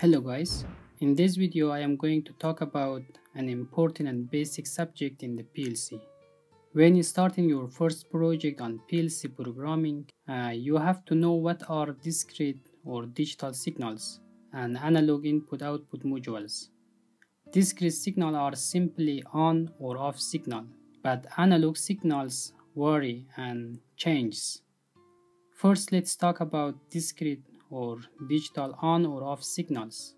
Hello guys, in this video I am going to talk about an important and basic subject in the PLC. When starting your first project on PLC programming, uh, you have to know what are discrete or digital signals and analog input-output modules. Discrete signals are simply on or off signal, but analog signals vary and change. First, let's talk about discrete or digital on or off signals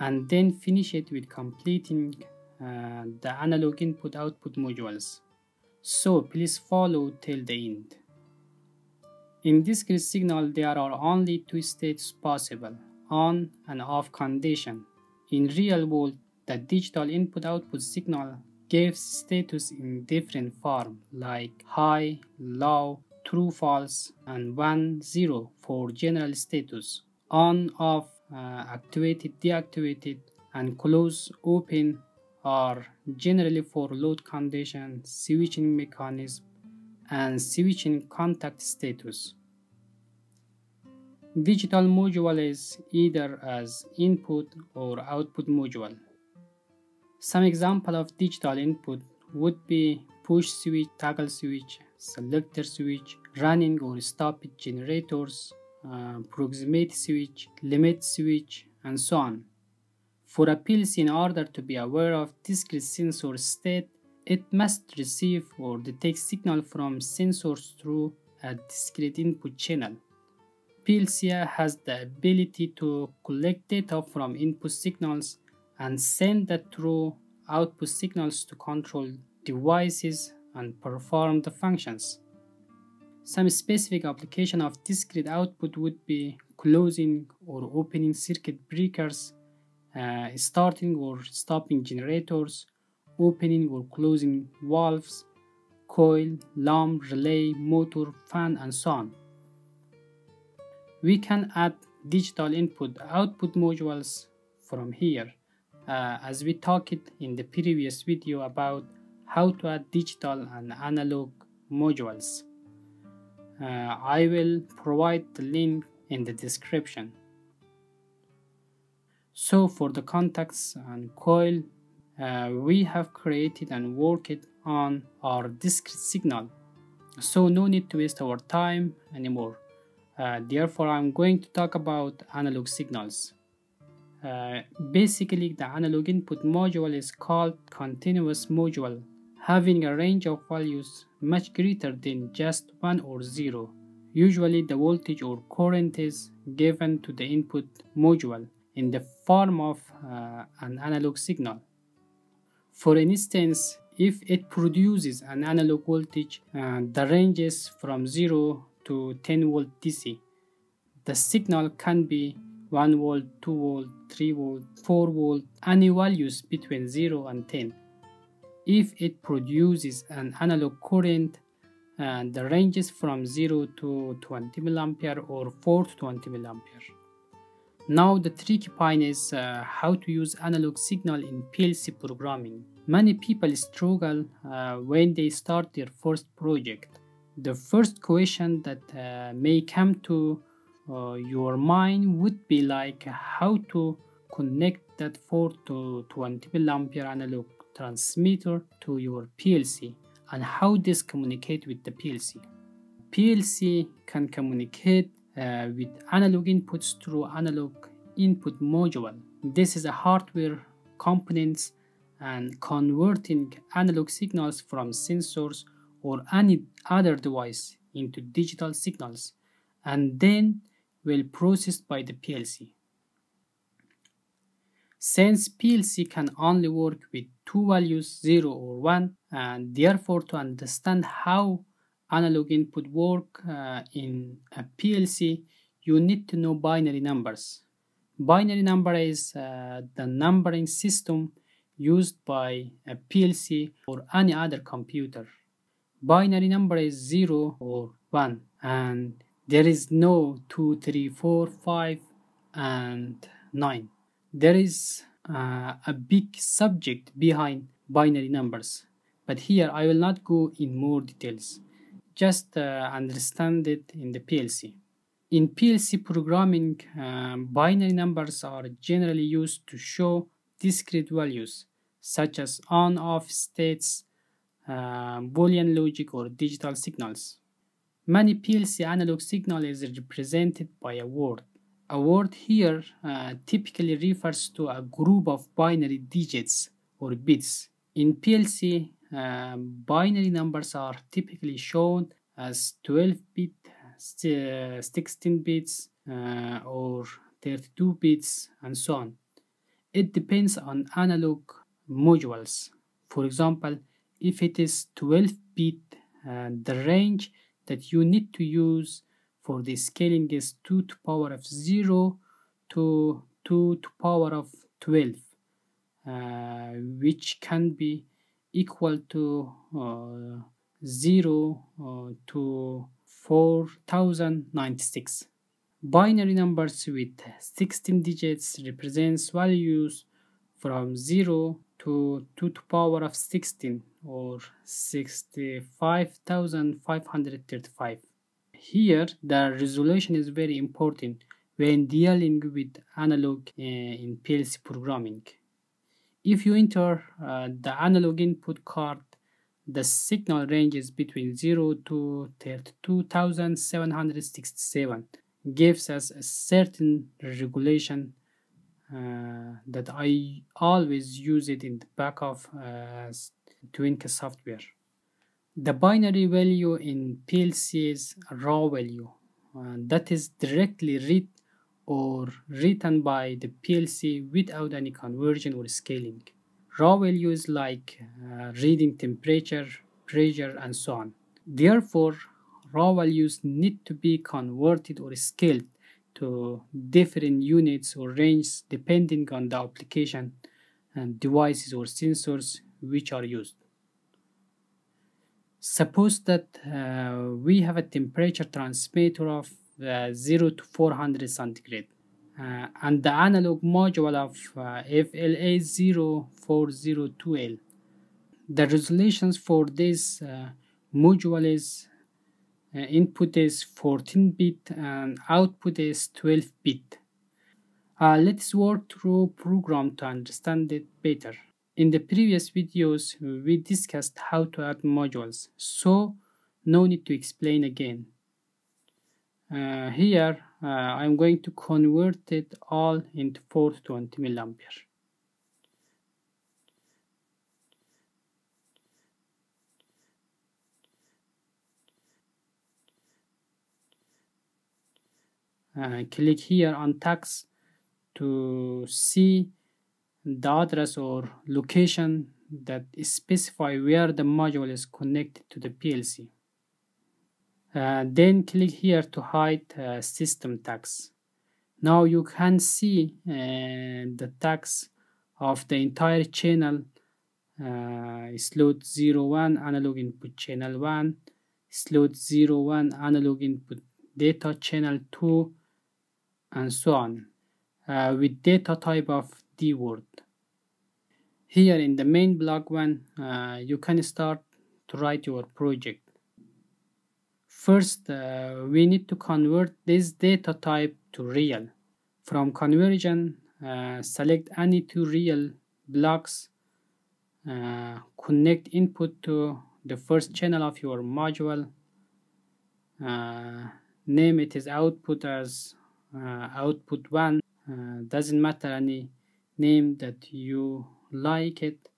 and then finish it with completing uh, the analog input output modules. So please follow till the end. In discrete signal there are only two states possible, on and off condition. In real world, the digital input output signal gives status in different form like high, low, true false and 1 0 for general status. On off uh, activated deactivated and close open are generally for load condition switching mechanism and switching contact status. Digital module is either as input or output module. Some example of digital input would be push switch toggle switch selector switch, running or stopping generators, uh, switch, limit switch, and so on. For a PLC, in order to be aware of discrete sensor state, it must receive or detect signal from sensors through a discrete input channel. PLC has the ability to collect data from input signals and send that through output signals to control devices and perform the functions. Some specific application of discrete output would be closing or opening circuit breakers, uh, starting or stopping generators, opening or closing valves, coil, lamp, relay, motor, fan, and so on. We can add digital input output modules from here uh, as we talked in the previous video about how to add digital and analog modules. Uh, I will provide the link in the description. So for the contacts and coil, uh, we have created and worked on our discrete signal. So no need to waste our time anymore. Uh, therefore, I'm going to talk about analog signals. Uh, basically, the analog input module is called continuous module having a range of values much greater than just 1 or 0. Usually the voltage or current is given to the input module in the form of uh, an analog signal. For instance, if it produces an analog voltage uh, that ranges from 0 to 10 volt DC, the signal can be 1 volt, 2 volt, 3 volt, 4 volt, any values between 0 and 10 if it produces an analog current and the ranges from 0 to 20 milliampere or 4 to 20 milliampere. Now the tricky point is uh, how to use analog signal in PLC programming. Many people struggle uh, when they start their first project. The first question that uh, may come to uh, your mind would be like how to connect that 4 to 20 milliampere analog transmitter to your PLC and how this communicate with the PLC. PLC can communicate uh, with analog inputs through analog input module. This is a hardware components and converting analog signals from sensors or any other device into digital signals and then will processed by the PLC. Since PLC can only work with two values 0 or 1 and therefore to understand how analog input work uh, in a PLC you need to know binary numbers. Binary number is uh, the numbering system used by a PLC or any other computer. Binary number is 0 or 1 and there is no 2, 3, 4, 5 and 9 there is uh, a big subject behind binary numbers but here I will not go in more details just uh, understand it in the PLC In PLC programming, um, binary numbers are generally used to show discrete values, such as on-off states, uh, Boolean logic, or digital signals. Many PLC analog signal is represented by a word. A word here uh, typically refers to a group of binary digits or bits. In PLC, uh, binary numbers are typically shown as 12 bit, 16 bits, uh, or 32 bits, and so on. It depends on analog modules. For example, if it is 12 bit, uh, the range that you need to use for the scaling is 2 to power of 0 to 2 to power of 12 uh, which can be equal to uh, 0 uh, to 4096 binary numbers with 16 digits represents values from 0 to 2 to power of 16 or 65,535. Here, the resolution is very important when dealing with analog uh, in PLC programming. If you enter uh, the analog input card, the signal ranges between 0 to 32,767 gives us a certain regulation uh, that I always use it in the back of uh, software. The binary value in PLC is raw value uh, that is directly read or written by the PLC without any conversion or scaling. Raw values like uh, reading temperature, pressure, and so on. Therefore, raw values need to be converted or scaled to different units or ranges depending on the application and devices or sensors which are used. Suppose that uh, we have a temperature transmitter of uh, 0 to 400 centigrade uh, and the analog module of uh, FLA0402L. The resolutions for this uh, module is uh, input is 14 bit and output is 12 bit. Let's work through program to understand it better. In the previous videos, we discussed how to add modules, so no need to explain again. Uh, here, uh, I'm going to convert it all into 420 milliampere. Uh, click here on tags to see the address or location that specify where the module is connected to the PLC. Uh, then click here to hide uh, system tags. Now you can see uh, the tags of the entire channel uh, slot 01 analog input channel 1, slot 01 analog input data channel 2, and so on uh, with data type of D dword. Here in the main block one, uh, you can start to write your project. First, uh, we need to convert this data type to real. From conversion, uh, select any two real blocks, uh, connect input to the first channel of your module, uh, name it as output as uh, output 1 uh, doesn't matter any name that you like it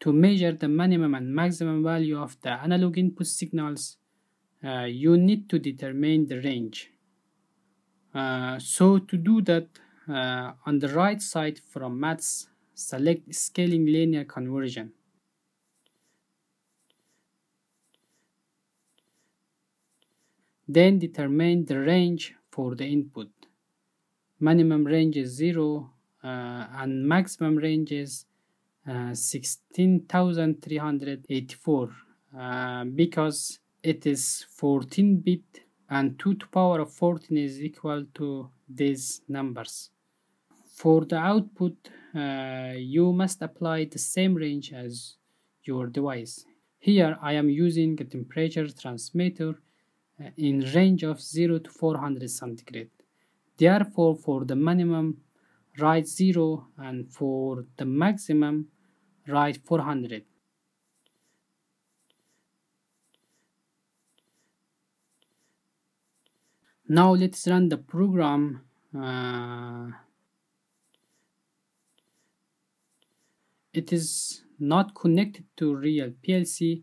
to measure the minimum and maximum value of the analog input signals uh, you need to determine the range. Uh, so to do that uh, on the right side from maths select scaling linear conversion. Then determine the range for the input. Minimum range is 0 uh, and maximum range is uh, 16384 uh, because it is 14 bit and 2 to the power of 14 is equal to these numbers for the output uh, you must apply the same range as your device here I am using a temperature transmitter uh, in range of 0 to 400 centigrade. Therefore, for the minimum, write 0 and for the maximum, write 400. Now let's run the program. Uh, it is not connected to real PLC.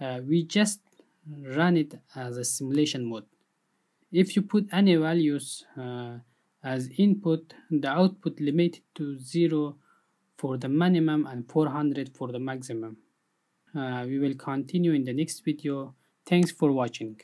Uh, we just run it as a simulation mode. If you put any values uh, as input, the output limited to 0 for the minimum and 400 for the maximum. Uh, we will continue in the next video. Thanks for watching.